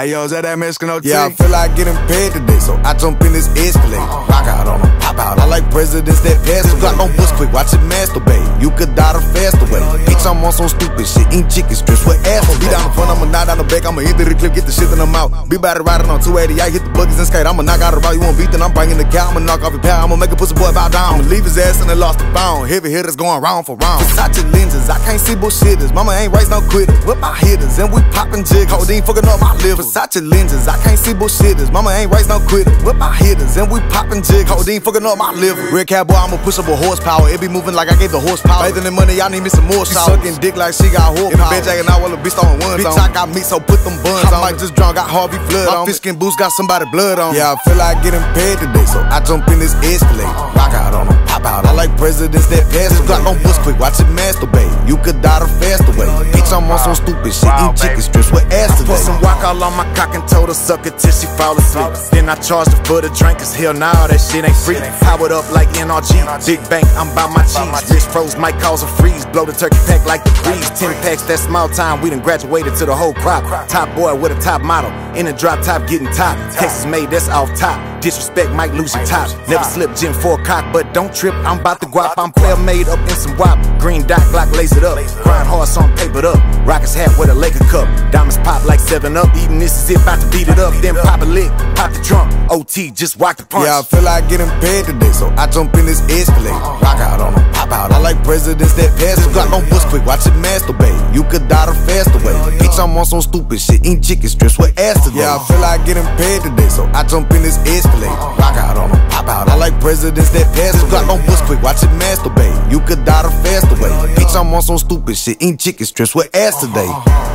Hey yo, is that that Mexican OT? Yeah, I feel like getting paid today, so I jump in this Escalade. Uh-uh. Rock out on them, pop out. I like presidents that pass. Glock on bus quick, watch it masturbate. You could die I'm on some stupid shit. Eat chicken strips with ass. Be down the front, I'ma knock down the back. I'ma hit the clip, get the shit in them out. Be about to riding on 280. I hit the buggies and skate. I'ma knock out the route. You want beat, then I'm bringing the cow. I'ma knock off your power. I'ma make a pussy boy bow down. I'ma leave his ass and they lost the phone. Heavy hitters going round for round. Versace lenses, I can't see bullshitters. Mama ain't raised no quitters. With my hitters, and we popping jig. Codeine fucking up my liver. Versace lenses, I can't see bullshitters. Mama ain't raised no quitters. With my hitters, and we popping jig. Codeine fucking up my liver. Red cowboy, I'ma push up a horsepower. It be moving like I gave the horsepower. Bathing in money, y'all need me some more She sucking dick like she got horsepower. In the bed jacking out while the bitch throwing ones bitch, on. I got meat, so put them buns I on. I might just drunk, got Harvey Flood my on. fish skin boots got somebody blood on. Yeah, I feel like getting paid today, so I jump in this Escalade. Rock out on them, pop out. I like presidents that pass the Glock on bus quick, watch it masturbate. You could die the faster way. Bitch, I'm on some stupid shit. Eat chicken strips with ass today. Put some rock all on my cock and told her suck it till she fall asleep. Then I charged her for the drink, cause hell nah, that shit ain't free. Powered up like NRG. Big bank, I'm by my cheese. Wrist froze might cause a freeze. Blow the turkey pack like the breeze. Ten packs, that small time. We done graduated to the whole crop. Top boy with a top model. In a drop top, getting top. Texas made, that's off top. Disrespect might lose your top. Never slip Jim for a cock, but don't trip. I'm about to guap. I'm player made up in some wop. Green dot, block lace it up. Grind horse on papered up. Rockets hat with a Laker cup. Diamonds pop like 7 up. Eating this is it, about to beat it up. Then pop a lick, pop the trunk. OT, just rock the punch. Yeah, I feel like getting paid today, so I jump in this Escalade. Uh-huh. Rock out on them, pop out. I like presidents that pass the Glock on bus quick, watch it masturbate. You could die the faster way. Bitch, I'm on some stupid shit. Eat chicken strips with ass today. Yeah, I feel like getting paid today, so I jump in this Escalade. Uh-uh. Rock out on them, pop out. I like presidents that pass the Glock on bus quick, watch it masturbate. You could die the faster way. Bitch, I'm on some stupid shit. Eat chicken strips with ass uh-huh. today.